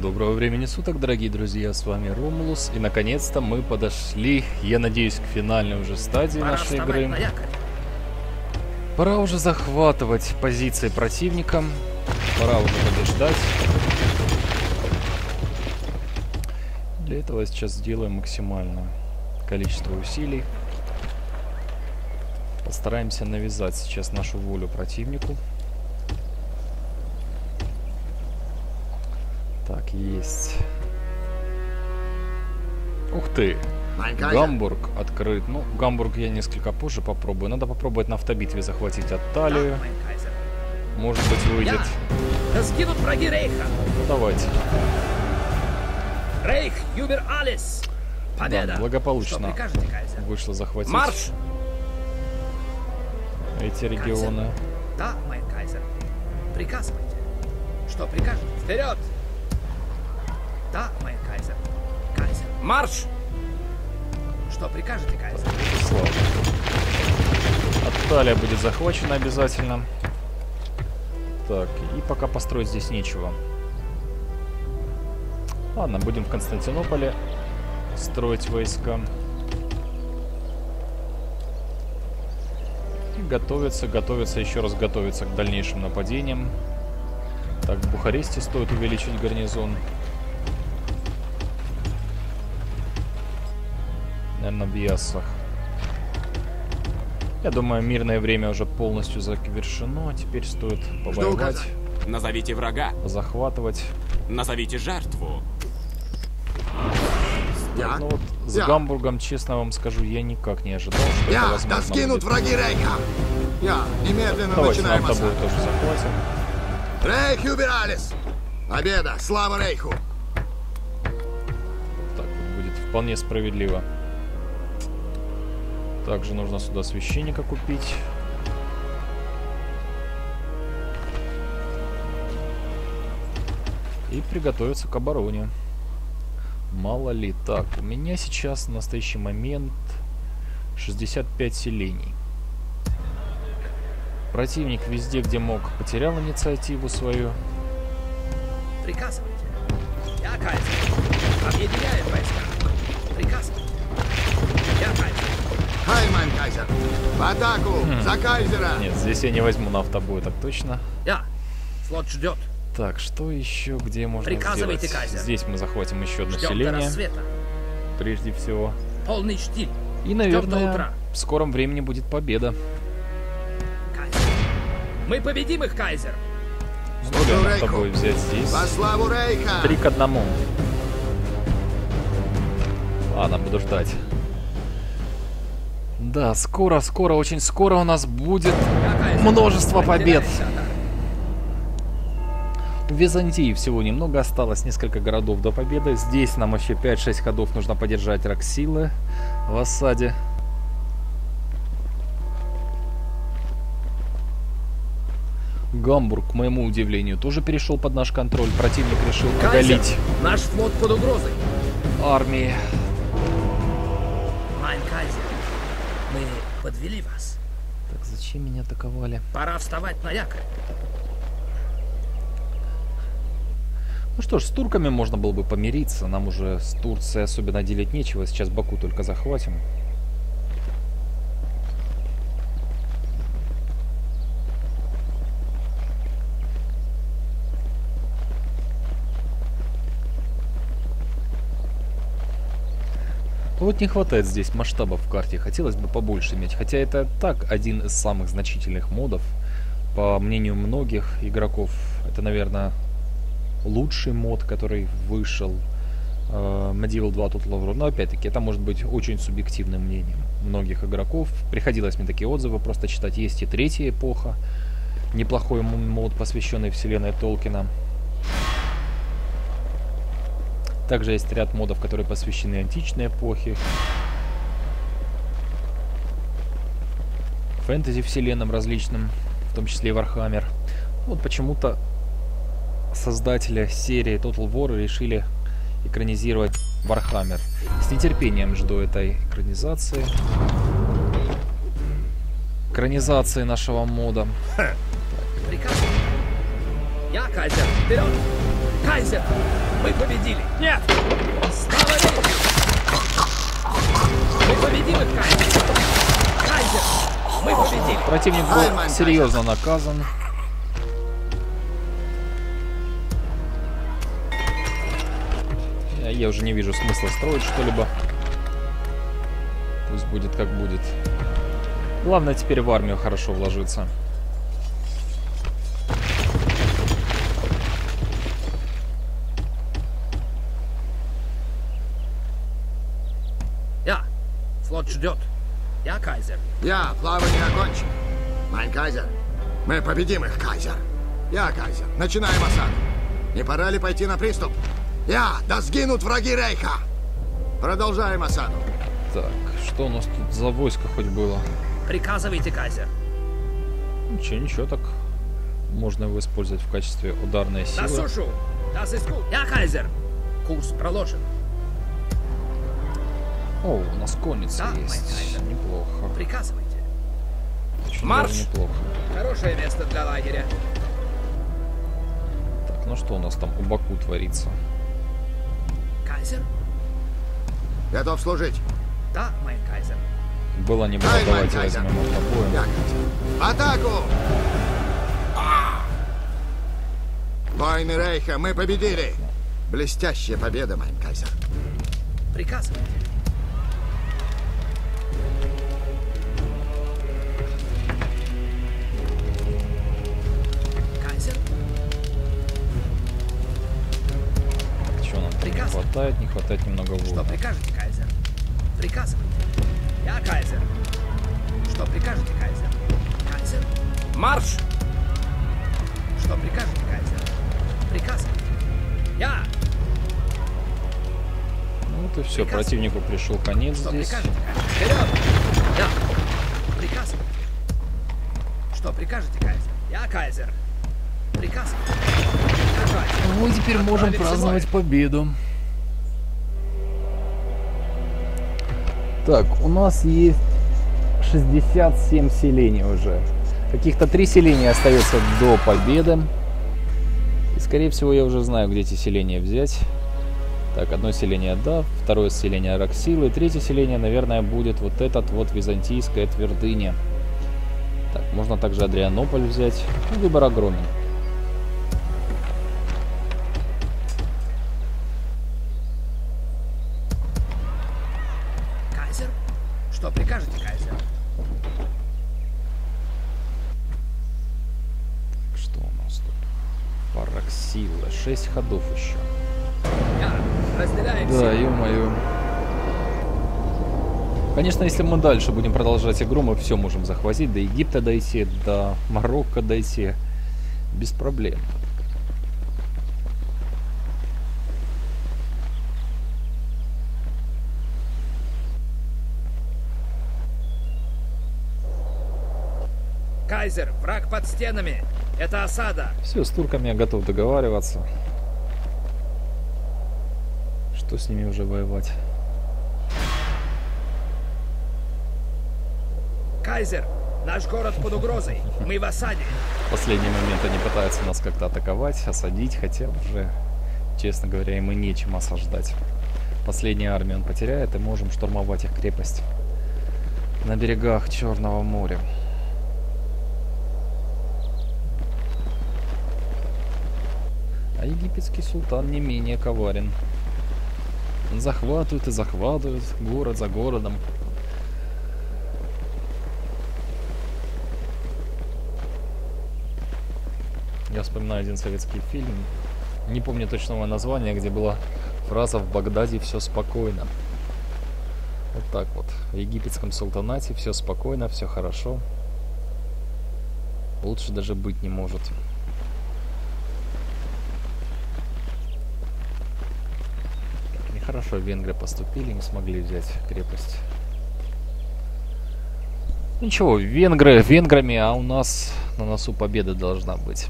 Доброго времени суток, дорогие друзья, с вами Ромулус, и наконец-то мы подошли, я надеюсь, к финальной уже стадии Пора нашей игры. на якорь. Пора уже захватывать позиции противника, пора уже побеждать. Для этого я сейчас сделаем максимальное количество усилий. Постараемся навязать сейчас нашу волю противнику. Есть. Ух ты! Гамбург открыт. Ну, Гамбург я несколько позже попробую. Надо попробовать на автобитве захватить Атталию. Kaiser. Может быть, выйдет. Да сгинут враги Рейха. Ну, давайте. Рейх, Юбер Алис. Победа. Да, благополучно Кайзер? вышло захватить Марш! эти регионы. Да, mein Kaiser. Приказывайте. Что прикажете? Вперед! Да, mein Kaiser. Кайзер. Марш! Что прикажете, Кайзер? Слава. Атталия будет захвачена обязательно. Так, и пока построить здесь нечего. Ладно, будем в Константинополе строить войска. И готовиться, готовиться, еще раз готовиться к дальнейшим нападениям. Так, в Бухаресте стоит увеличить гарнизон. Наверное, в Яссах. Я думаю, мирное время уже полностью завершено. Теперь стоит указаний. Назовите врага, захватывать. назовите жертву. Ja, Ну вот с Ja. Гамбургом, честно вам скажу, я никак не ожидал, что это ja, возможно будет. враги Рейха. Ja, немедленно Давайте на начинаем осаду. тоже захватим. Рейх юбералис. Победа, слава Рейху. Так вот будет вполне справедливо. Также нужно сюда священника купить. И приготовиться к обороне. Мало ли. Так, у меня сейчас в настоящий момент 65 селений. Противник везде, где мог, потерял инициативу свою. Приказывайте. Я Кайзер. Объединяем войска. Приказывайте. Я Кайзер. Хай, mein Kaiser. В атаку, за кайзера. Нет, здесь я не возьму на автобой, так точно. Я. Флот ждет. Так, что еще, где можно Приказывайте, сделать? Кайзер. Здесь мы захватим еще одно Ждем до селение, рассвета. прежде всего. Полный штиль. И, наверное, утра. в скором времени будет победа. Кайзер. Мы победим их, Кайзер. Попробуем Рейху. автобой взять здесь. Во славу Рейха. Три к одному. Ладно, буду ждать. Да, скоро, скоро, очень скоро у нас будет множество побед. В Византии всего немного осталось, несколько городов до победы. Здесь нам еще 5-6 ходов нужно поддержать Роксилы в осаде. Гамбург, к моему удивлению, тоже перешел под наш контроль. Противник решил Кайзер, удалить наш флот под угрозой. армии. Майн Кайзер, подвели вас. Так, зачем меня атаковали? Пора вставать на якорь. Ну что ж, с турками можно было бы помириться. Нам уже с Турцией особенно делить нечего. Сейчас Баку только захватим. Вот не хватает здесь масштабов в карте. Хотелось бы побольше иметь. Хотя это так один из самых значительных модов. По мнению многих игроков, это, наверное, лучший мод, который вышел. э, Medieval 2 Total War. Но опять-таки, это может быть очень субъективным мнением многих игроков. Приходилось мне такие отзывы просто читать. Есть и третья эпоха. Неплохой мод, посвященный вселенной Толкина. Также есть ряд модов, которые посвящены античной эпохе. Фэнтези вселенным различным, в том числе и Warhammer. Вот почему-то создатели серии Total War решили экранизировать Warhammer. С нетерпением жду этой экранизации. Экранизации нашего мода. Приказывайте. Я Кайзер. Вперед. Кайзер, мы победили! Нет! Слава Рейху! Мы победим их, Кайзер! Кайзер, мы победили! Противник был серьезно наказан. Я уже не вижу смысла строить что-либо. Пусть будет как будет. Главное теперь в армию хорошо вложиться. Флот ждет. Ja, Kaiser. Ja, плавание окончено. Mein Kaiser. Мы победим их, Кайзер. Ja, Kaiser. Начинаем осаду. Не пора ли пойти на приступ? Я, да сгинут враги Рейха. Продолжаем осаду. Так, что у нас тут за войско хоть было? Приказывайте, Кайзер. Ничего, ничего так. Можно его использовать в качестве ударной На силы. сушу! Ist gut. Ja, Kaiser. Курс проложен. О, у нас конница Да, есть. Неплохо. Приказывайте. Очень Марш! неплохо. Хорошее место для лагеря. Так, ну что у нас там у Баку творится? Кайзер? Готов служить. Да, мой Кайзер. Было не было, Ай, давайте возьмем. В атаку! Войны Рейха, мы победили! Блестящая победа, Майн Кайзер. Приказывайте. Там не Приказ. хватает? Не хватает немного Что воздуха. прикажете, Кайзер? Приказывайте. Я Кайзер. Что прикажете, Кайзер? Кайзер? Марш! Что прикажете, Кайзер? Приказывайте. Я! Ну вот и все, Приказ. противнику пришел конец Что здесь. прикажете, Кайзер? Вперед! Я! Приказывайте. Что прикажете, Кайзер? Я Кайзер. Приказывайте. Мы теперь можем праздновать победу. Так, у нас есть 67 селений уже. Каких-то три селения остается до победы. И скорее всего я уже знаю, где эти селения взять. Так, одно селение да, второе селение Роксилы, третье селение, наверное, будет вот этот вот византийская твердыня. Так, можно также Адрианополь взять. Ну, огромен. Ходов еще. Разделяем Да, ё-моё. Конечно, если мы дальше будем продолжать игру, мы все можем захватить. До Египта дойти, до Марокко дойти. Без проблем. Кайзер, враг под стенами. Это осада. Все, с турками я готов договариваться. Что с ними уже воевать? Кайзер, наш город под угрозой. Мы в осаде. В последний момент они пытаются нас как-то атаковать, осадить, хотя уже, честно говоря, им и нечем осаждать. Последняя армия он потеряет, и можем штурмовать их крепость на берегах Черного моря. А египетский султан не менее коварен. Он захватывает и захватывает город за городом. Я вспоминаю один советский фильм, не помню точного названия, где была фраза «В Багдаде все спокойно». Вот так вот. В египетском султанате все спокойно, все хорошо. Лучше даже быть не может. Так, Нехорошо венгры поступили, не смогли взять крепость. Ничего, венгры венграми, а у нас на носу победа должна быть.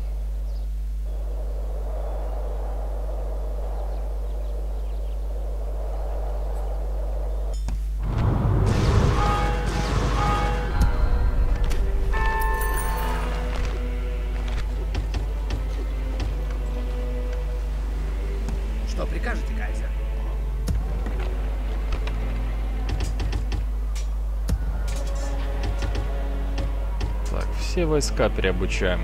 Войска переобучаем.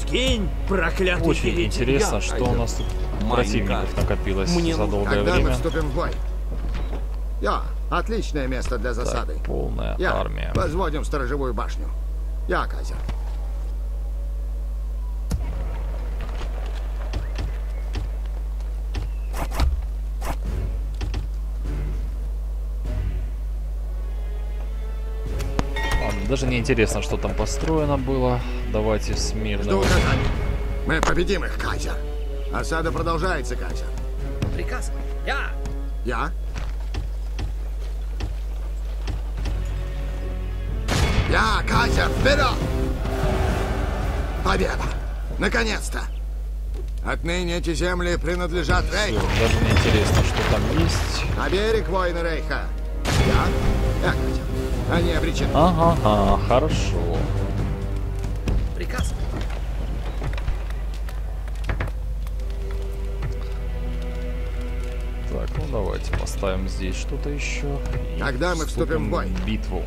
Скинь, проклятый Очень ветер, интересно, я. что у нас тут Майнкрафт. противников накопилось Мне за долгое Когда мы время. вступим в бой? Я. Отличное место для засады. Так, полная Я. армия. Возводим сторожевую башню. Я, Казер. Даже не интересно, что там построено было. Давайте Жду смирно. указаний. Мы победим их, Казер. Осада продолжается, Казер. Приказ. Я. Я? Я, Казер, вперед! Победа! Наконец-то! Отныне эти земли принадлежат Рейху. даже не интересно, что там есть. На берег воины Рейха. Я? Я, Казер. Они обречены. Ага, ага, хорошо. Приказ. Так, ну давайте поставим здесь что-то еще. и Когда мы вступим в бой? битву.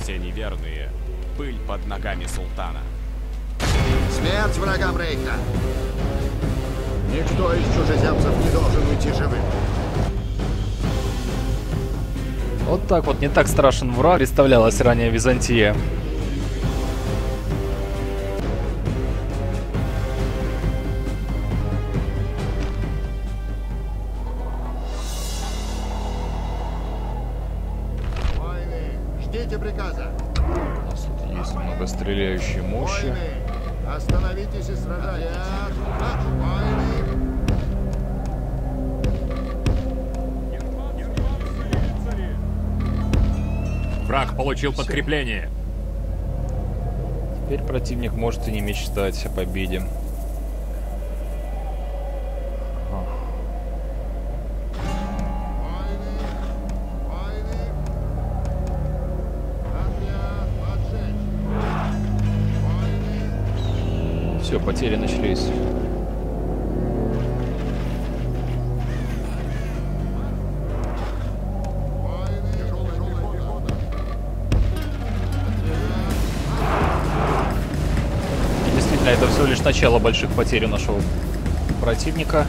Все неверные. Пыль под ногами султана. Смерть врагам Рейха. Никто из чужеземцев не должен уйти живым. Вот так вот, не так страшен враг, представлялась ранее Византия. Подкрепление. Теперь противник может и не мечтать о победе. Все, потери начало больших потерь у нашего противника.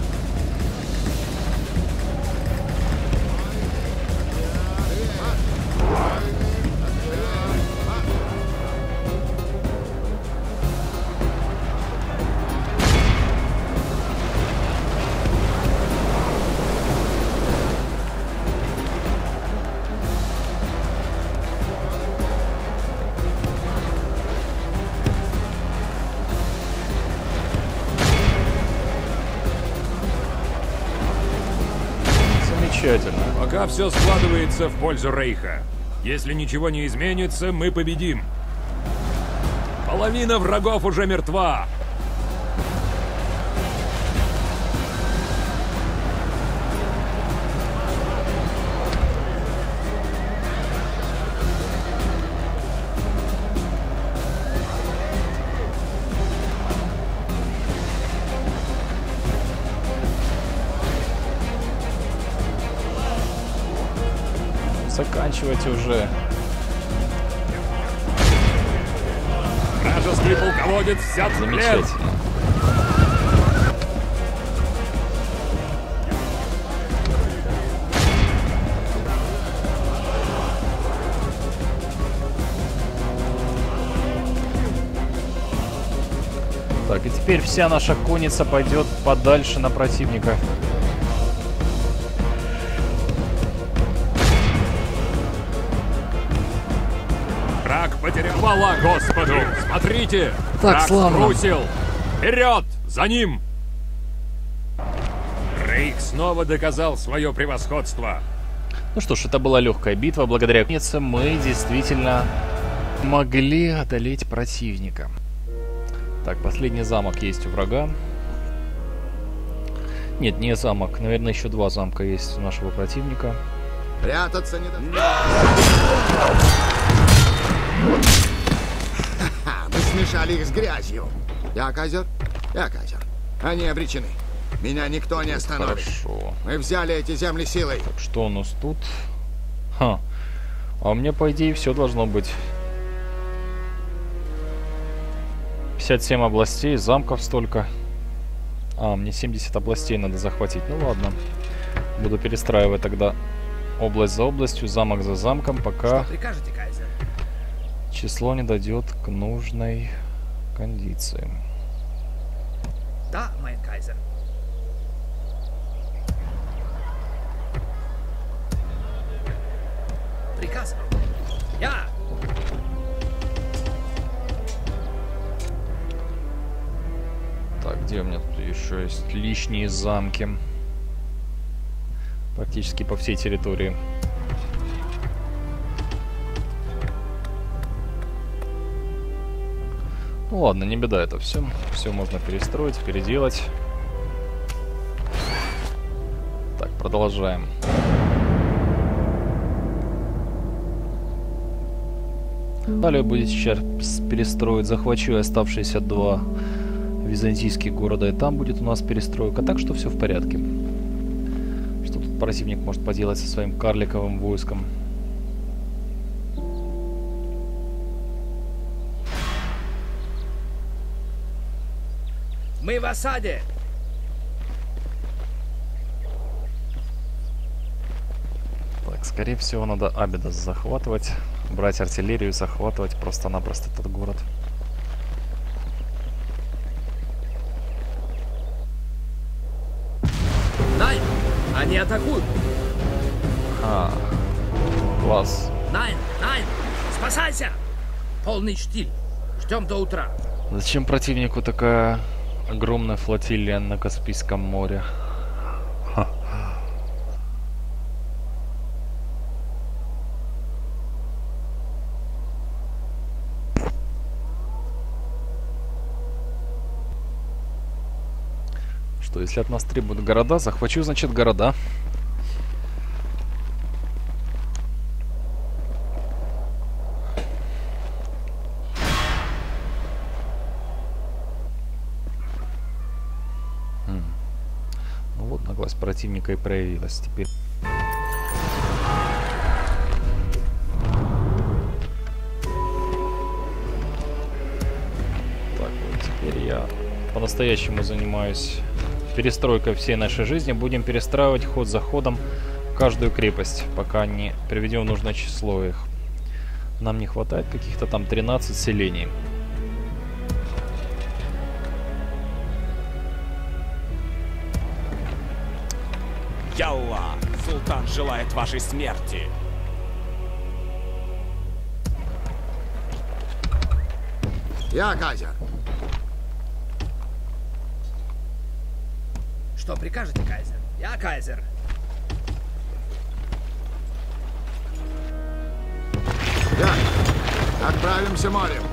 Пока все складывается в пользу Рейха. Если ничего не изменится, мы победим. Половина врагов уже мертва. Заканчивайте уже. Вражеский полководец взят в плен. Замечательно. Так, и теперь вся наша конница пойдет подальше на противника. Хвала Господу! Смотрите! Так, Враг славно. струсил! Вперед! За ним! Рейх снова доказал свое превосходство. Ну что ж, это была легкая битва. Благодаря коннице мы действительно могли одолеть противника. Так, последний замок есть у врага. Нет, не замок. Наверное, еще два замка есть у нашего противника. Прятаться не до... Смешали их с грязью. Я Казер? Я Казер. Они обречены. Меня никто не остановит. Хорошо. Мы взяли эти земли силой. Так, что у нас тут? Ха. А у меня, по идее, все должно быть. 57 областей, замков столько. А, мне 70 областей надо захватить. Ну ладно. Буду перестраивать тогда область за областью, замок за замком, пока Что прикажете, кайзер? Число не дойдет к нужной кондиции. Да, мой кайзер. Приказ. Я. Так, где у меня тут еще есть лишние замки? Практически по всей территории. Ну ладно, не беда это все. Все можно перестроить, переделать. Так, продолжаем. Далее будет сейчас перестроить. Захвачу оставшиеся два византийских города, и там будет у нас перестройка. Так что все в порядке. Что тут противник может поделать со своим карликовым войском? Мы в осаде. Так, скорее всего, надо Абидос захватывать. Брать артиллерию, захватывать просто-напросто этот город. Nein, они атакуют. А, класс. Nein, nein, спасайся. Полный штиль. Ждем до утра. Зачем противнику такая огромная флотилия на Каспийском море? Что, если от нас требуют города, захвачу, значит, города. Ну вот наглость противника и проявилась. Теперь Так, вот теперь я по-настоящему занимаюсь перестройкой всей нашей жизни. Будем перестраивать ход за ходом каждую крепость, пока не приведем нужное число их. Нам не хватает каких-то там 13 селений. Султан желает вашей смерти! Я кайзер. Что прикажете, кайзер? Я кайзер. Я. Отправимся морем.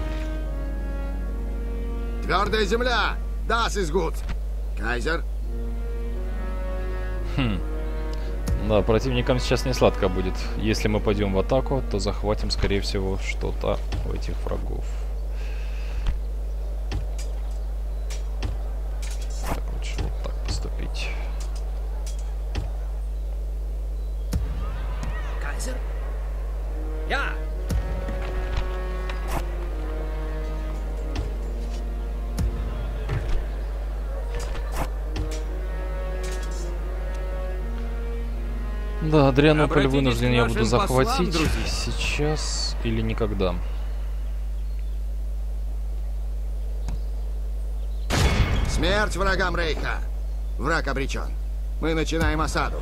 Твердая земля. Das ist gut. Кайзер. Да, противникам сейчас не сладко будет. Если мы пойдем в атаку, то захватим, скорее всего, что-то у этих врагов. Адрианополь вынужден я буду послам, захватить друзья. сейчас или никогда. Смерть врагам Рейха. Враг обречен. Мы начинаем осаду.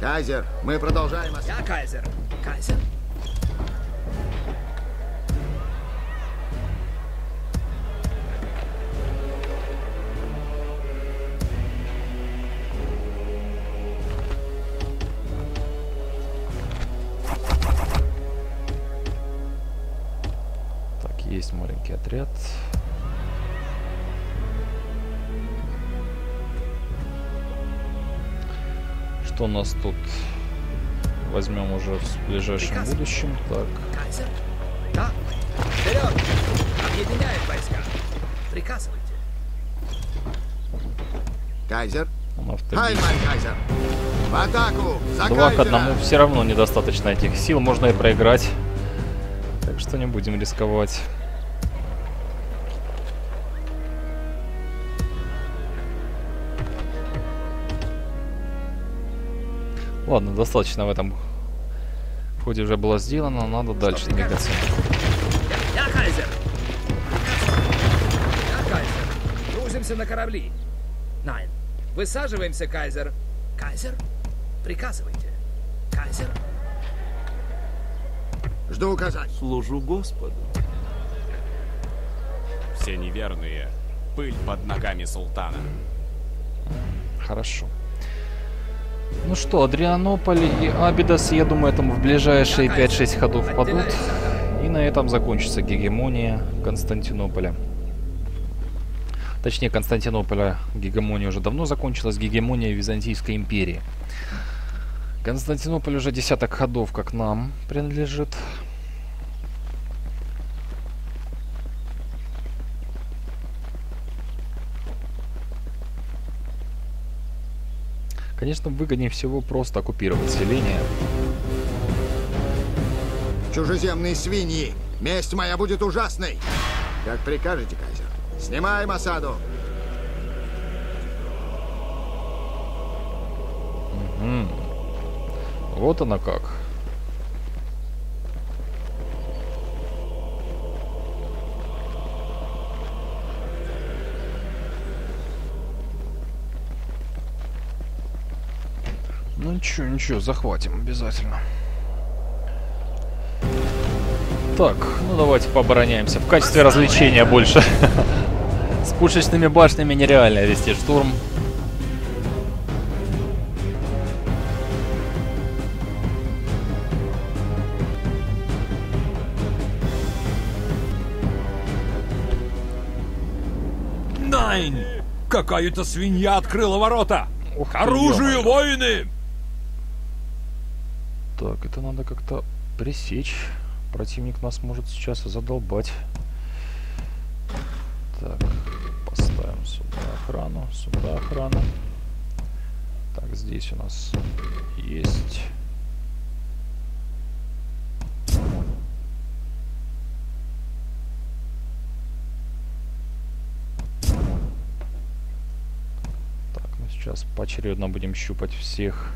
Кайзер, мы продолжаем осаду. Я кайзер. Кайзер. Уже в ближайшем Приказ. будущем. Так, Кайзер. Да. Вперед. Объединяем войска. Приказывайте. Кайзер. Майн кайзер. В атаку! За Два к кайзера! одному все равно недостаточно этих сил, можно и проиграть. Так что не будем рисковать. Ладно, достаточно в этом ходе уже было сделано, надо дальше двигаться. Я кайзер. Я кайзер. Грузимся на корабли. Найн. Высаживаемся, кайзер. Кайзер? Приказывайте. Кайзер? Жду указаний. Служу Господу. Все неверные. Пыль под ногами султана. Хорошо. Ну что, Адрианополь и Абидос, я думаю, там в ближайшие 5-6 ходов падут. И на этом закончится гегемония Константинополя. Точнее, Константинополя гегемония уже давно закончилась, гегемония Византийской империи. Константинополь уже десяток ходов, как нам принадлежит. Конечно, выгоднее всего просто оккупировать селение. Чужеземные свиньи! Месть моя будет ужасной! Как прикажете, кайзер. Снимаем осаду! Вот она как. Ничего, ничего, захватим обязательно. Так, ну давайте пообороняемся. В качестве развлечения больше. С пушечными башнями нереально вести штурм. Найн! Какая-то свинья открыла ворота! Ух К оружию, воины! Так, это надо как-то пресечь. Противник нас может сейчас задолбать. Так, поставим сюда охрану, сюда охрану. Так, здесь у нас есть... Так, ну сейчас поочередно будем щупать всех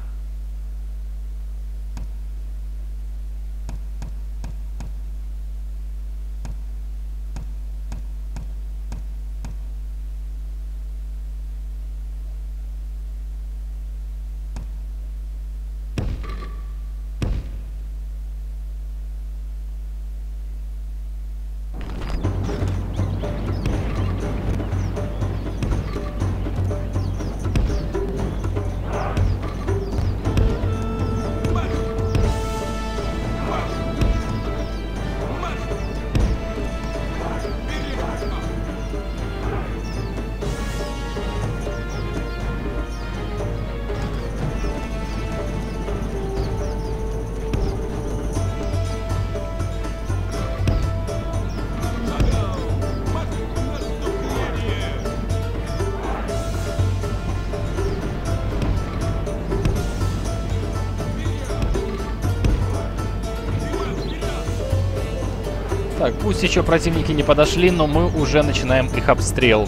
пусть еще противники не подошли, но мы уже начинаем их обстрел.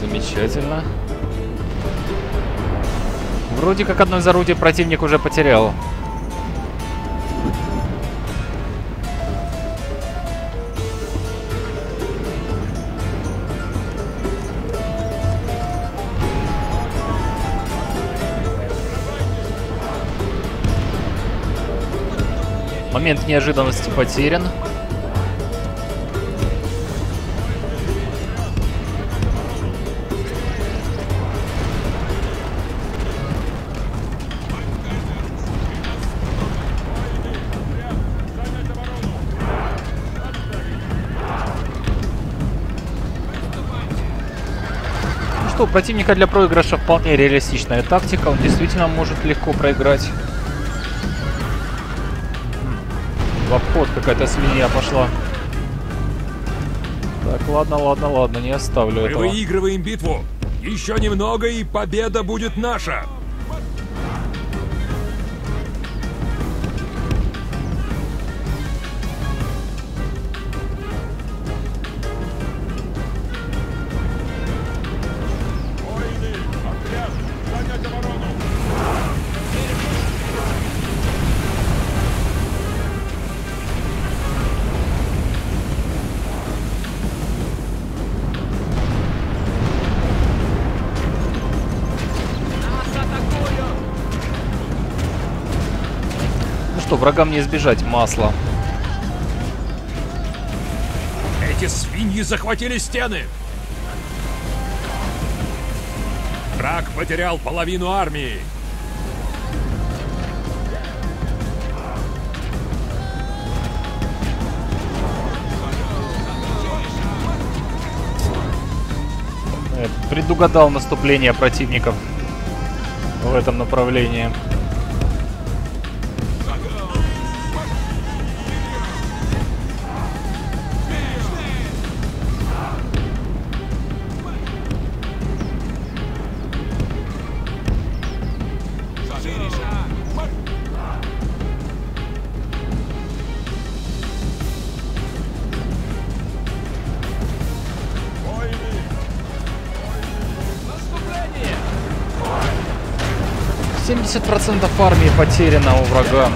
Замечательно. Вроде как одно из орудий противник уже потерял. Момент неожиданности потерян. Ну что, противника для проигрыша вполне реалистичная тактика. Он действительно может легко проиграть. В обход какая-то свинья пошла. Так, ладно, ладно, ладно, не оставлю Мы этого. выигрываем битву. Еще немного, и победа будет наша. Врагам не избежать масла. Эти свиньи захватили стены. Враг потерял половину армии. Э, Предугадал наступление противников в этом направлении. Семьдесят процентов армии потеряно у врага.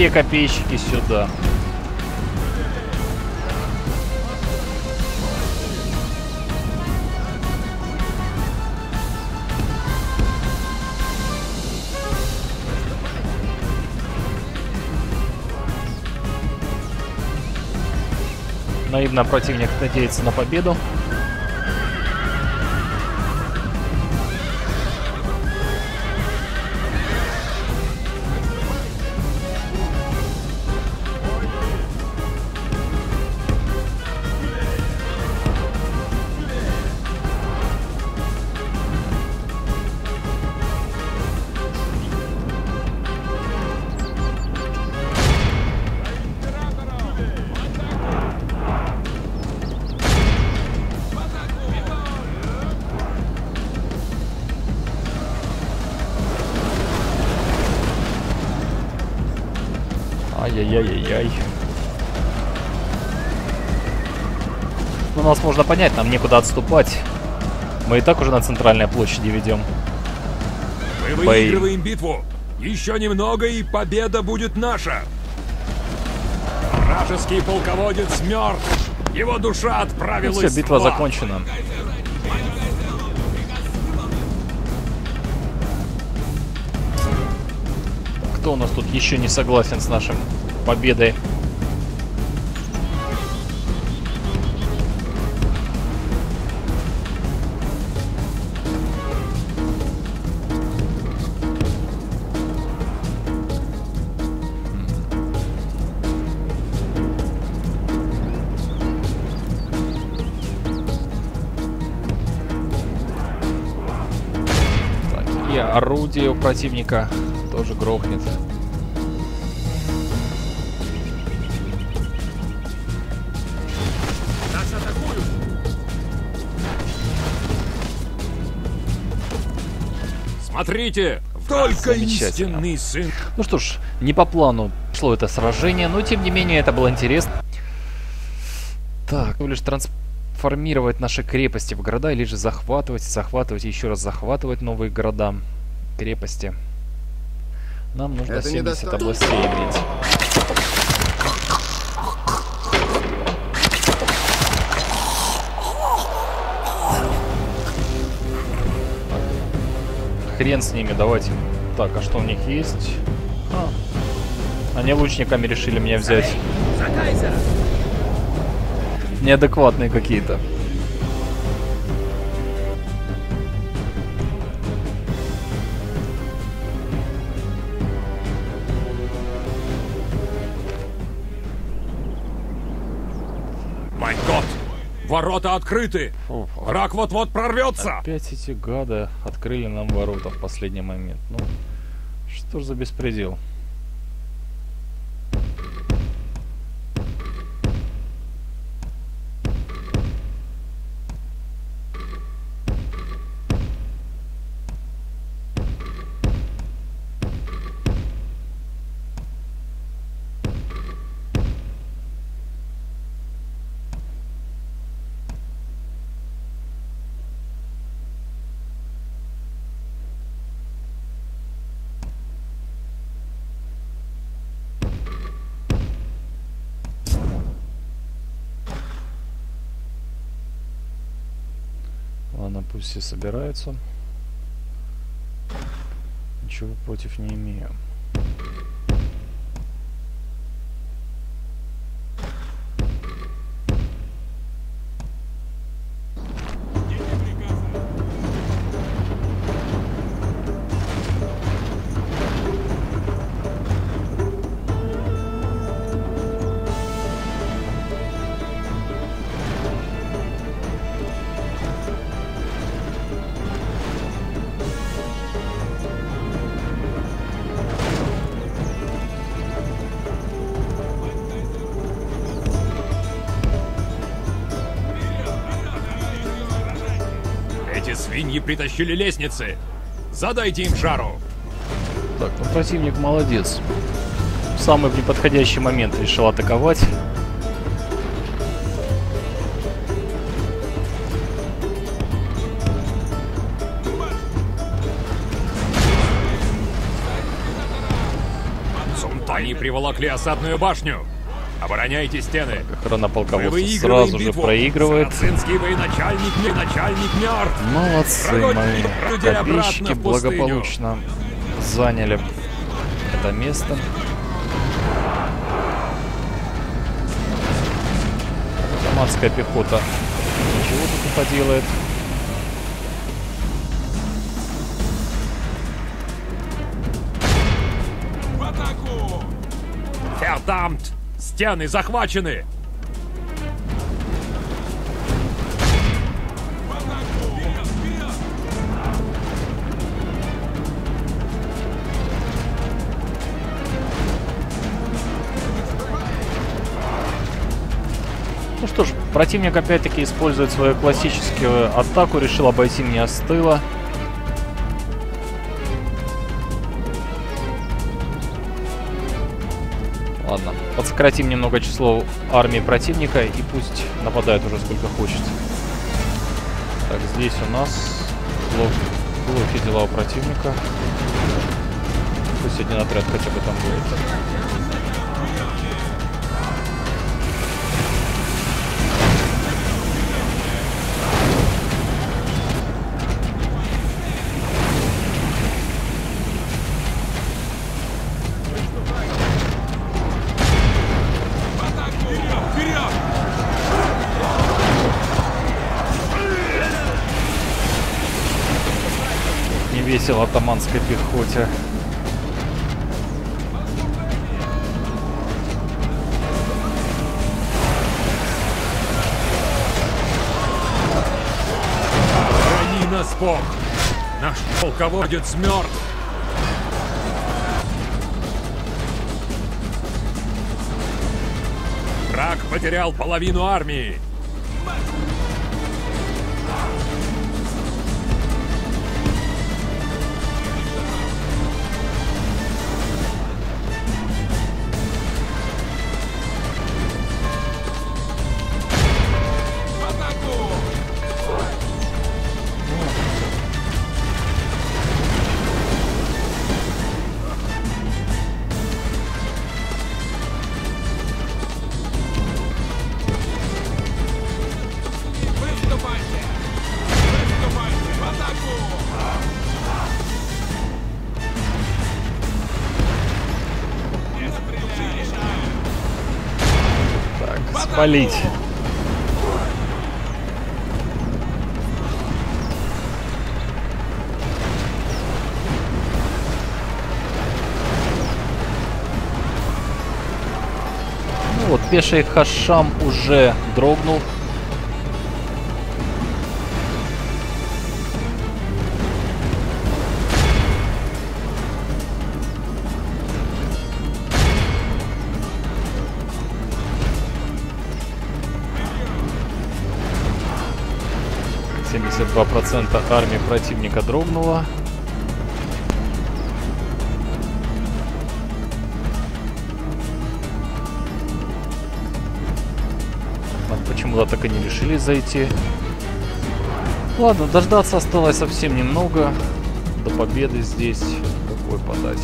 Все копейщики сюда. Наивно противник надеется на победу. Ай-яй-яй-яй-яй. Ну, нас можно понять, нам некуда отступать. Мы и так уже на центральной площади ведем. Мы Бои. выигрываем битву. Еще немного, и победа будет наша. Вражеский полководец мертв. Его душа Ну, отправилась все, битва в закончена. Кто у нас тут еще не согласен с нашим победой? Орудие у противника тоже грохнет. Смотрите, только истинный сын. Ну что ж, не по плану шло это сражение, но тем не менее это было интересно. Так, всего лишь трансформировать наши крепости в города или же захватывать, захватывать и еще раз захватывать новые города, крепости. Нам нужно Это 70 недостаточно. областей иметь. Хрен с ними, давайте. Так, а что у них есть? А. Они лучниками решили меня взять. Неадекватные какие-то. Ворота открыты! Враг вот-вот прорвется! Опять эти гады открыли нам ворота в последний момент. Ну, что ж за беспредел? Пусть все собираются. Ничего против не имею. Свиньи притащили лестницы! Задайте им жару! Так, ну противник молодец. В самый неподходящий момент решил атаковать. Они приволокли осадную башню! Обороняйте стены! Выигрываем сразу же битву! проигрывает. Сарацинский военачальник, начальник мертв! Молодцы, мои копейщики благополучно заняли это место. Автоматская пехота ничего тут не поделает. Стены захвачены! Ну что ж, противник опять-таки использует свою классическую атаку, решил обойти меня с тыла. Подсократим немного число армии противника и пусть нападает уже сколько хочет. Так, здесь у нас плохо, плохие дела у противника. Пусть один отряд хотя бы там будет. Весело атаманской пехоте. Храни нас Бог! Наш полководец мертв! Враг потерял половину армии! Палить. Ну вот, пеший Хашам уже дрогнул. Семьдесят два процента армии противника дрогнула. Там почему-то так и не решили зайти. Ладно, дождаться осталось совсем немного. До победы здесь какой подать.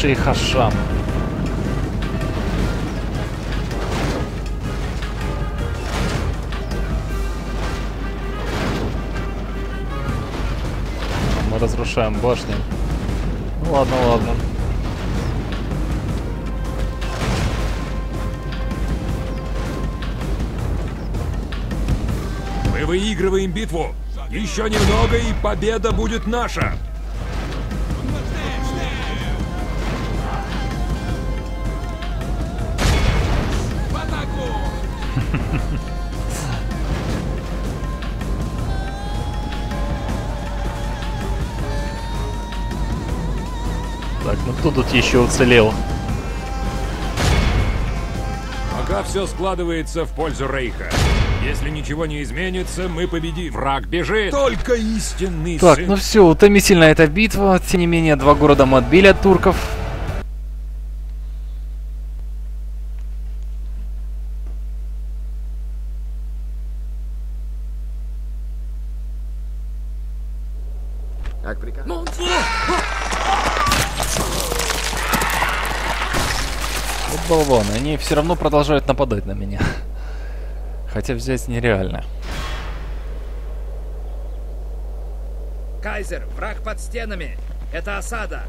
Пеший Хашам. Мы разрушаем башни. Ну ладно, ладно. Мы выигрываем битву. Еще немного, и победа будет наша. Так, ну кто тут еще уцелел? Пока все складывается в пользу Рейха. Если ничего не изменится, мы победим. Враг бежит. Только истинный Так, сын. ну все, утомительная эта битва. Тем не менее, два города мы отбили от турков. Как приказ? Мон Диeu! Вот болваны, они все равно продолжают нападать на меня. Хотя взять нереально. Кайзер, враг под стенами. Это осада.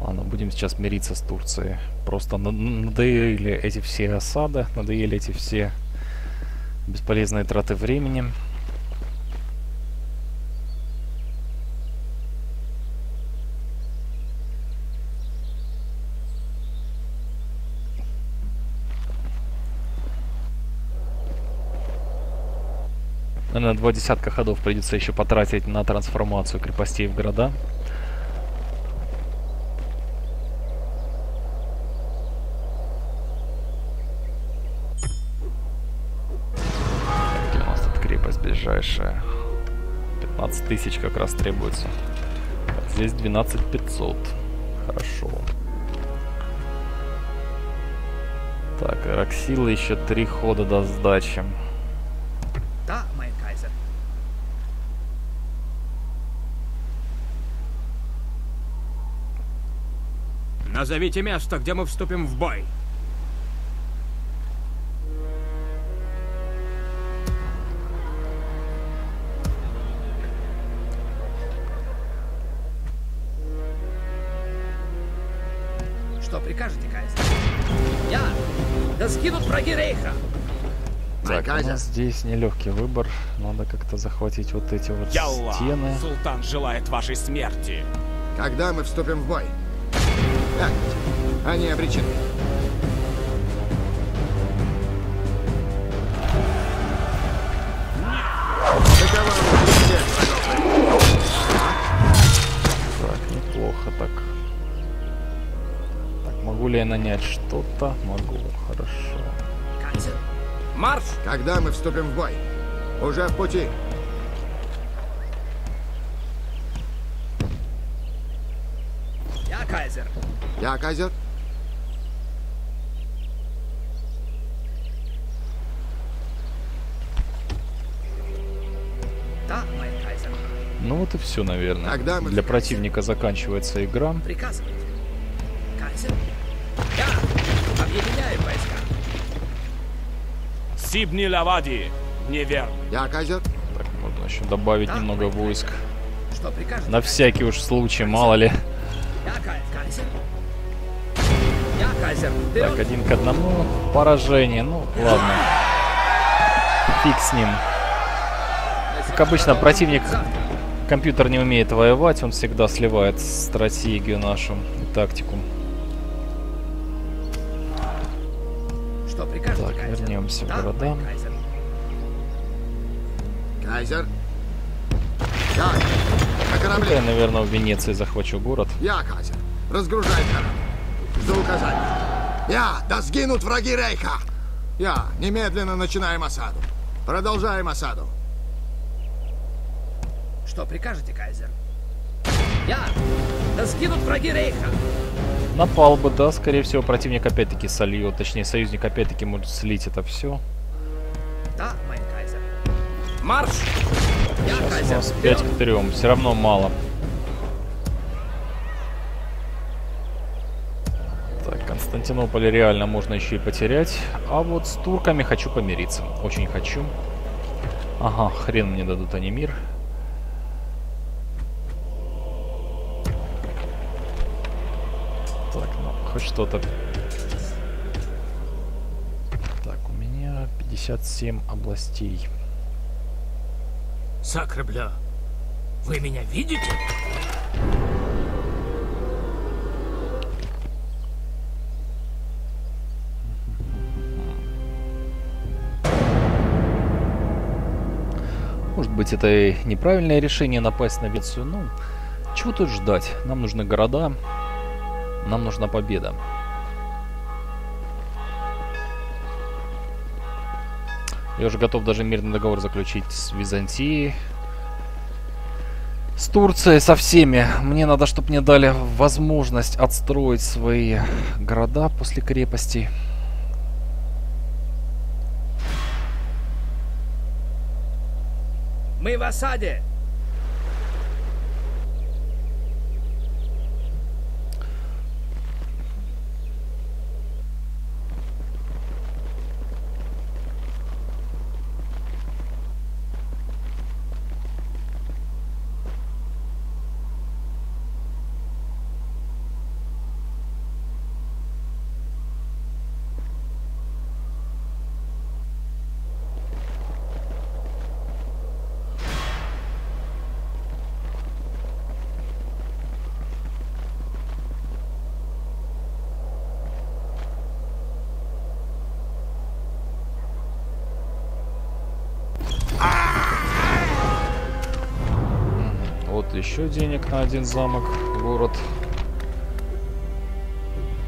Ладно, будем сейчас мириться с Турцией. Просто на- надоели эти все осады, надоели эти все бесполезные траты времени. Наверное, два десятка ходов придется еще потратить на трансформацию крепостей в города. Где у нас тут крепость ближайшая? 15 тысяч как раз требуется. Так, здесь 12 500. Хорошо. Так, Роксила еще три хода до сдачи. Да, мой кайзер. Назовите место, где мы вступим в бой. Что прикажете, кайзер? Я! Да сгинут враги Рейха! Так, у нас здесь нелегкий выбор. Надо как-то захватить вот эти вот Ялла, стены. султан желает вашей смерти. Когда мы вступим в бой? Так, они обречены. неплохо так. Так, могу ли я нанять что-то? Могу, хорошо. Марш! Когда мы вступим в бой? Уже в пути. Я кайзер. Да, мой кайзер. Ну вот и все, наверное. Тогда мы Для противника заканчивается игра. Приказывайте. Кайзер. Я объединяю войска. Сибни Лавади, неверный. Я кайзер. Так, можно еще добавить Да, немного войск. Что прикажете? На всякий уж случай, мало ли. Так, один к одному. Поражение. Ну, ладно. Фиг с ним. Как обычно, противник, компьютер не умеет воевать, он всегда сливает стратегию нашу и тактику. Что прикажете, Так, кайзер? вернемся в Да, города. мой кайзер. Кайзер. Так, на Я, корабле. наверное, в Венеции захвачу город. Я кайзер. Разгружай корабль. Жду указаний. Я, да сгинут враги Рейха. Я, немедленно начинаем осаду. Продолжаем осаду. Что прикажете, кайзер? Я! Да сгинут враги Рейха! Напал бы, да, скорее всего, противник опять-таки сольет. Точнее, союзник опять-таки может слить это все. Да, мой кайзер. Марш! Я Сейчас у кайзер. нас Вперед! 5 к 3. Все равно мало. Константинополь реально можно еще и потерять. А вот с турками хочу помириться. Очень хочу. Ага, хрен мне дадут они мир. Так, ну, хоть что-то. Так, у меня 57 областей. Сакребля, вы меня видите? Быть, это и неправильное решение напасть на Венецию. Ну, чего тут ждать? Нам нужны города, нам нужна победа. Я уже готов даже мирный договор заключить с Византией. С Турцией, со всеми. Мне надо, чтобы мне дали возможность отстроить свои города после крепостей. Мы в осаде! Вот еще денег на один замок, город.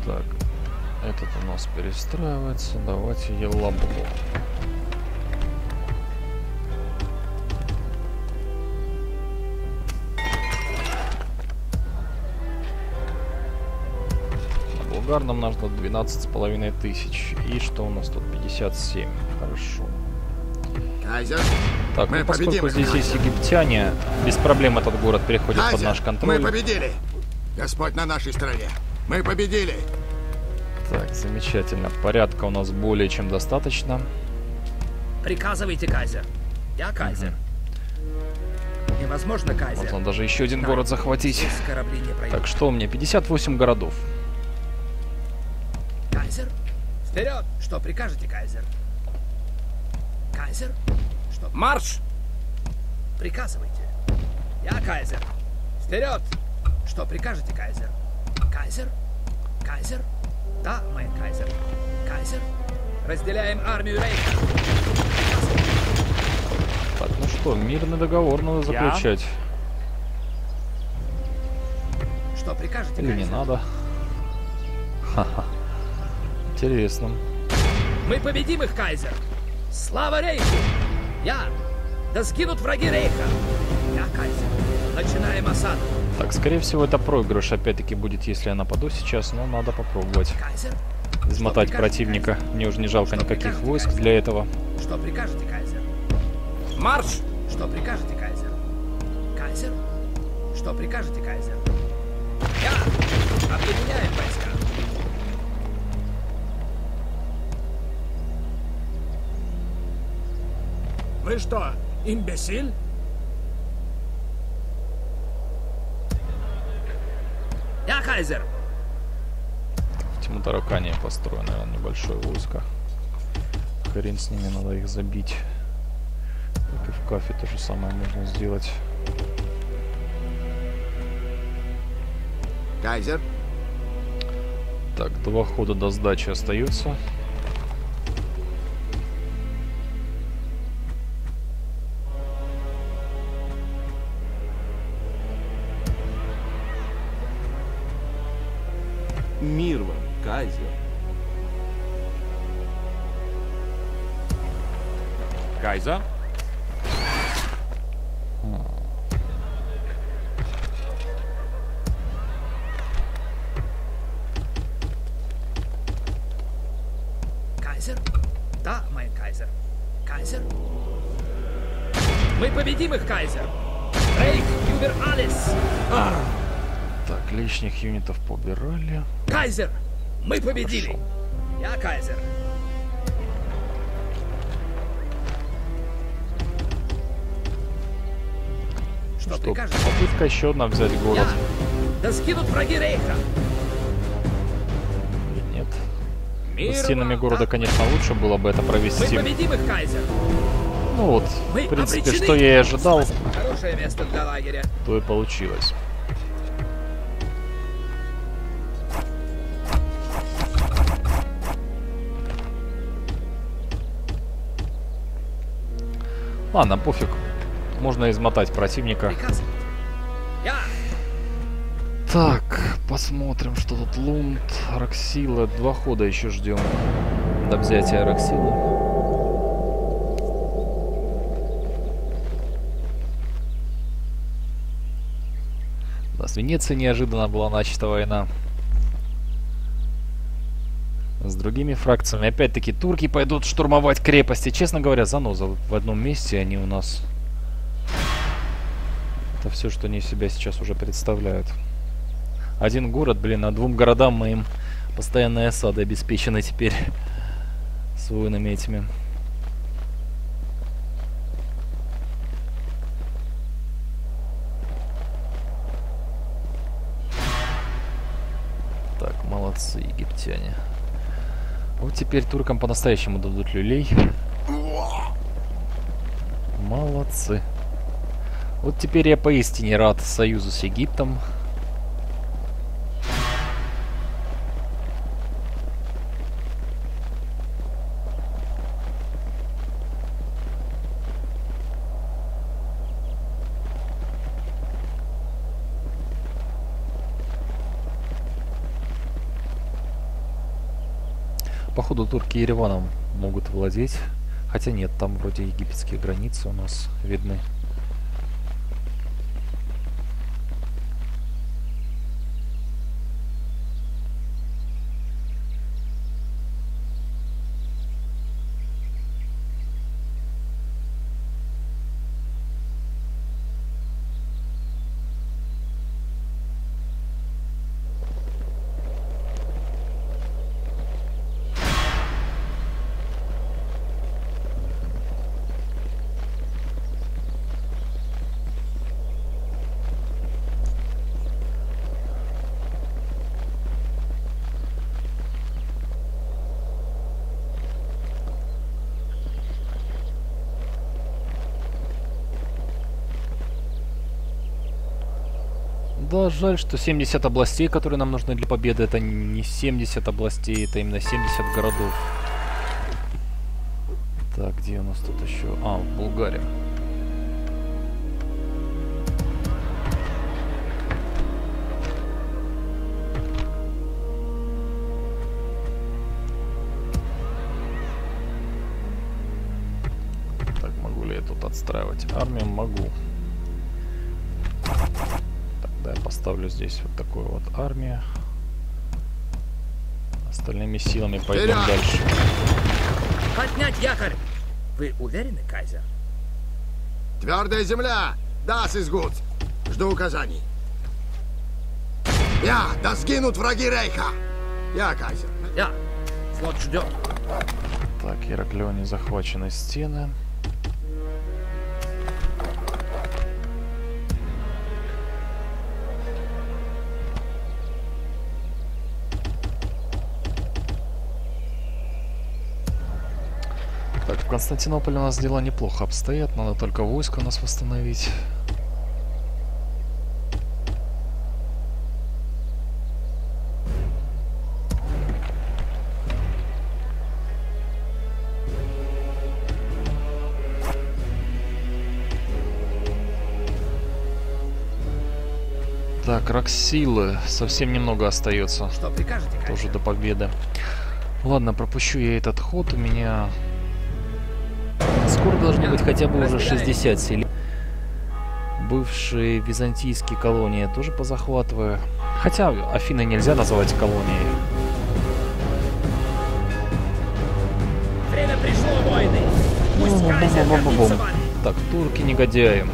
Так, этот у нас перестраивается. Давайте Елабугу. На Булгар нам нужно 12 с половиной тысяч. И что у нас тут? 57. Хорошо. Кайзер. Так, Мы ну, поскольку победим здесь есть египтяне, без проблем этот город переходит под Кайзер, наш контроль. мы победили. Господь на нашей стороне. Мы победили. Так, замечательно. Порядка у нас более чем достаточно. Приказывайте, кайзер. Я кайзер. Невозможно, кайзер. Можно даже еще один город захватить. Так, что у меня? 58 городов. Кайзер? Вперед! Что прикажете, кайзер? Кайзер? Марш! Приказывайте. Я кайзер. Вперед! Что прикажете, кайзер? Кайзер? Кайзер? Да, мой кайзер. Кайзер? Разделяем армию Рейха. Так, ну что, мирный договор надо Я? заключать. Что прикажете, Или не кайзер? надо. Ха-ха. Интересно. Мы победим их, Кайзер! Слава Рейху! Я! Да сгинут враги Рейха! Я, Кайзер! Начинаем осаду! Так, скорее всего, это проигрыш опять-таки будет, если я нападу сейчас, но надо попробовать Кайзер? измотать Что противника. Кайзер? Мне уже не жалко Что никаких войск Кайзер? для этого. Что прикажете, Кайзер? Марш! Что прикажете, Кайзер? Кайзер? Что прикажете, Кайзер? Я! Объединяем войска! Вы что, имбесиль? Я, Кайзер! В Тимутаракане построено наверное, небольшое войско. Хрен с ними, надо их забить. Как и в Кафе то же самое можно сделать. Кайзер, Так, два хода до сдачи остается. Кайза? Кайзер? Да, мой Кайзер. Кайзер? Мы победим их, Кайзер! Рейх Юбер Алис! Так, лишних юнитов побирали. Кайзер! Мы победили! Я Кайзер. Что, Что, прикажете? попытка еще одна взять город. Я! Да скинут враги Рейха! Или нет? Мир Под стенами города, конечно, лучше было бы это Мы провести. победим их, Кайзер! Ну вот, Мы в принципе, обречены! что я и ожидал, Хорошее место для лагеря. то и получилось. Ладно, пофиг. Можно измотать противника. Приказ. Так, посмотрим, что тут. Лунд, Роксила. Два хода еще ждем до взятия Роксилы. Да, с Венецией неожиданно была начата война. С другими фракциями. Опять-таки, турки пойдут штурмовать крепости. Честно говоря, заноза в одном месте они у нас. Это все, что они из себя сейчас уже представляют. Один город, блин, а двум городам моим постоянные осады обеспечены теперь с воинами этими. Так, молодцы египтяне. Вот теперь туркам по-настоящему дадут люлей. Молодцы. Вот теперь я поистине рад союзу с Египтом. Походу турки Ереваном могут владеть. Хотя нет, там вроде египетские границы у нас видны. жаль, что 70 областей, которые нам нужны для победы, это не 70 областей, это именно 70 городов. Так, где у нас тут еще? А, Булгария. Так, могу ли я тут отстраивать? Армию могу. Поставлю здесь вот такую вот армию. Остальными силами пойдем Вперед! дальше. Поднять якорь! Вы уверены, кайзер? Твердая земля! Да, Сизгут! Жду указаний. Я! Да сгинут враги Рейха! Я, Кайзер. Я. Флот ждет. Так, Ираклионе захвачены стены. Константинополе у нас дела неплохо обстоят, надо только войско у нас восстановить. Так, Роксилы. Совсем немного остается. Что прикажете? Тоже до победы. Ладно, пропущу я этот ход. У меня скоро должно быть хотя бы уже 60 селей. Бывшие византийские колонии тоже позахватываю. Хотя Афины нельзя называть колонией. Время пришло, войны! Пусть кайзер гордится вами! Так, турки негодяи.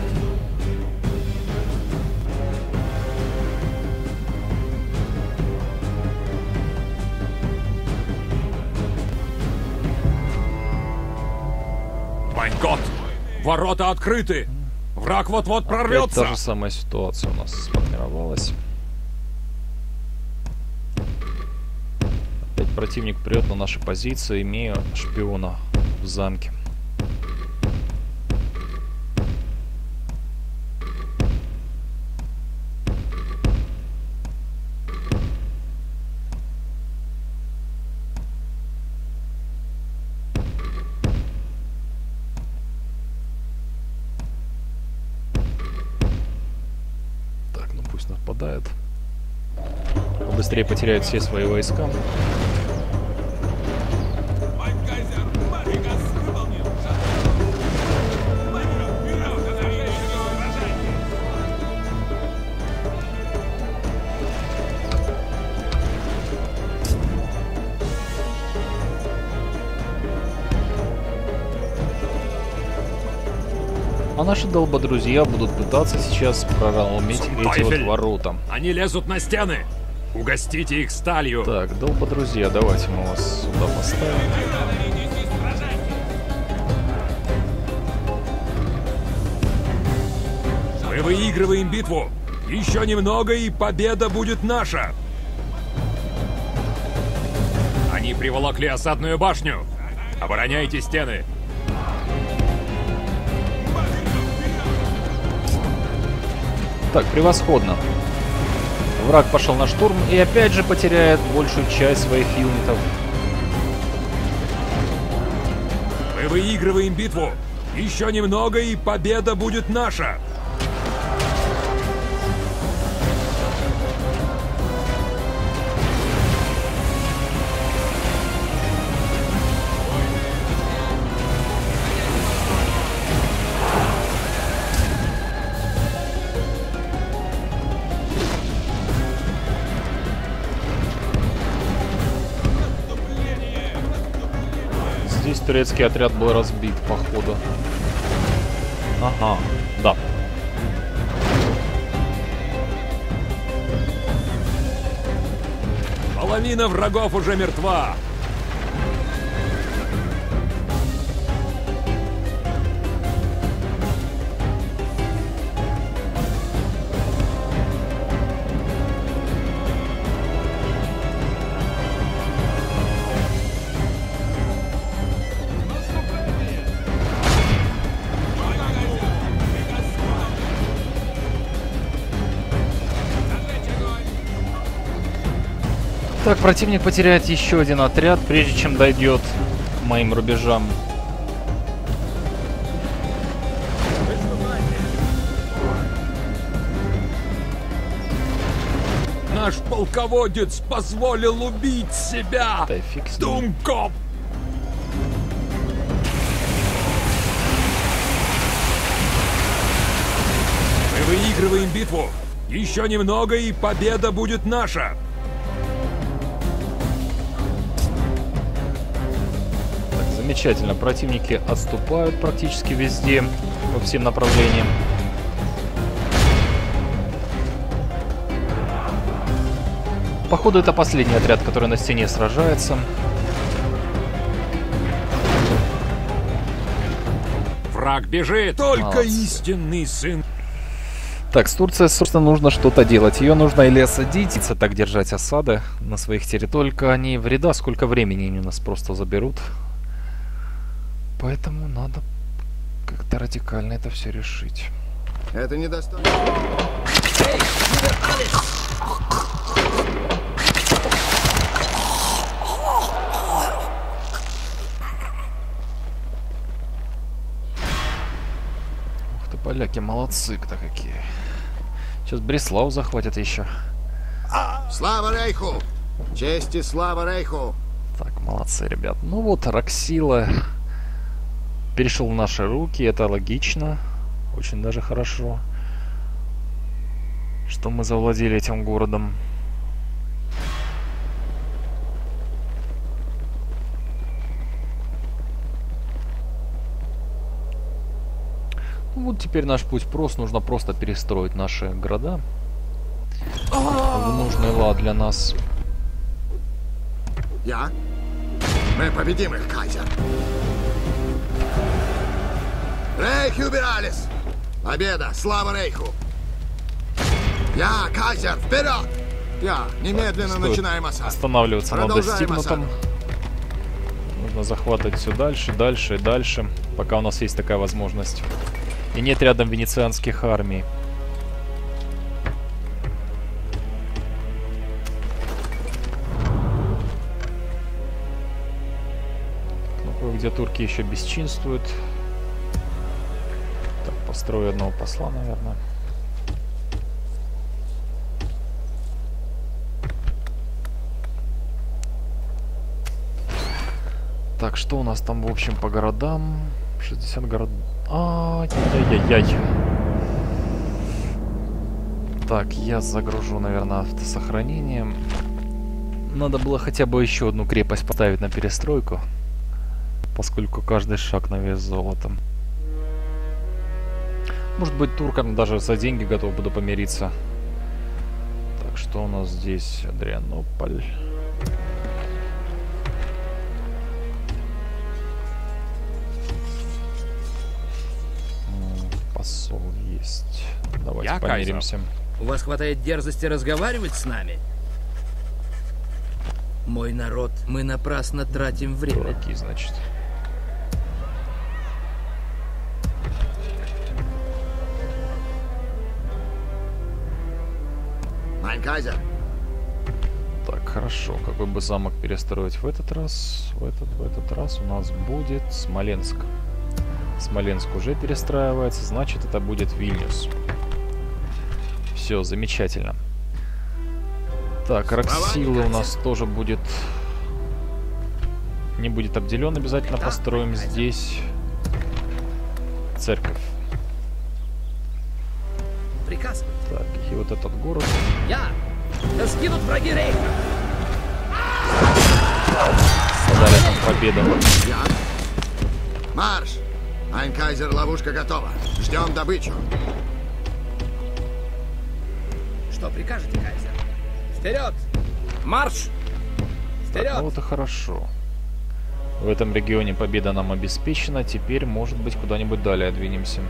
Ворота открыты! Враг вот-вот Опять прорвется! та же самая ситуация у нас сформировалась. Опять противник прет на наши позиции, имея шпиона в замке. Пусть нападает. Побыстрее потеряют все свои войска. Наши долбодрузья будут пытаться сейчас проломить эти вот ворота. Они лезут на стены! Угостите их сталью! Так, долбодрузья, давайте мы вас сюда поставим. Мы выигрываем битву! Еще немного, и победа будет наша! Они приволокли осадную башню! Обороняйте стены! Так, превосходно. Враг пошел на штурм и опять же потеряет большую часть своих юнитов. Мы выигрываем битву! Еще немного, и победа будет наша! Турецкий отряд был разбит, походу. Ага, да. Половина врагов уже мертва! Так, противник потеряет еще один отряд, прежде чем дойдет к моим рубежам. Наш полководец позволил убить себя! Да фиг. Думкоп! выигрываем битву. Еще немного, и победа будет наша. Замечательно. Противники отступают практически везде, по всем направлениям. Походу, это последний отряд, который на стене сражается. Враг бежит. Только Молодцы. истинный сын. Так, с Турцией, собственно, нужно что-то делать. Ее нужно или осадить, и так держать осады на своих территориях. Только они вреда, сколько времени они у нас просто заберут. Поэтому надо как-то радикально это все решить. Это недостаточно. Эй! Ух ты, поляки, молодцы-то какие. Сейчас Бреслав захватят еще. Слава Рейху! Честь и слава Рейху! Так, молодцы, ребят. Ну вот, Роксила перешел в наши руки, это логично. Очень даже хорошо, что мы завладели этим городом. Ну вот теперь наш путь прост, нужно просто перестроить наши города в нужный лад для нас. Я? Мы победим их, Кайзер! Рейх Юбералис! Победа! Слава Рейху! Я, Кайзер, вперед! Я, немедленно Стоит начинаем осаду. Останавливаться на Продолжаем достигнутом. осаду. Нужно захватывать все дальше, дальше и дальше, пока у нас есть такая возможность. И нет рядом венецианских армий. Ну, кое-где турки еще бесчинствуют. Так, построю одного посла, наверное. Так, что у нас там, в общем, по городам? 60 город... Ай-яй-яй-яй. Так, я загружу, наверное, автосохранение. Надо было хотя бы еще одну крепость поставить на перестройку. Поскольку каждый шаг на вес золотом. Может быть, туркам даже за деньги готов буду помириться. Так, что у нас здесь? Адрианополь. Посол есть. Давайте Я помиримся. У вас хватает дерзости разговаривать с нами? Мой народ, мы напрасно тратим время. Дураки, значит. Так, хорошо. Какой бы замок перестроить в этот раз? В этот, в этот раз у нас будет Смоленск. Смоленск уже перестраивается, значит это будет Вильнюс. Все, замечательно. Так, Роксилы у нас тоже будет... Не будет обделен, обязательно построим здесь церковь. Вот этот город. Я! Да сгинут враги Рейха! Подали нам победу. я. Марш! Майн Кайзер, ловушка готова. Ждем добычу. Что прикажете, Кайзер? Вперед! Марш! Вперед! Ну вот и хорошо. В этом регионе победа нам обеспечена. Теперь, может быть, куда-нибудь далее двинемся.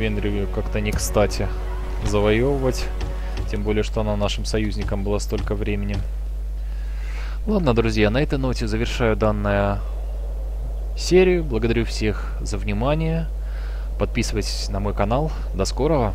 Венгрию как-то не кстати завоевывать. Тем более, что она нашим союзникам было столько времени. Ладно, друзья, на этой ноте завершаю данную серию. Благодарю всех за внимание. Подписывайтесь на мой канал. До скорого.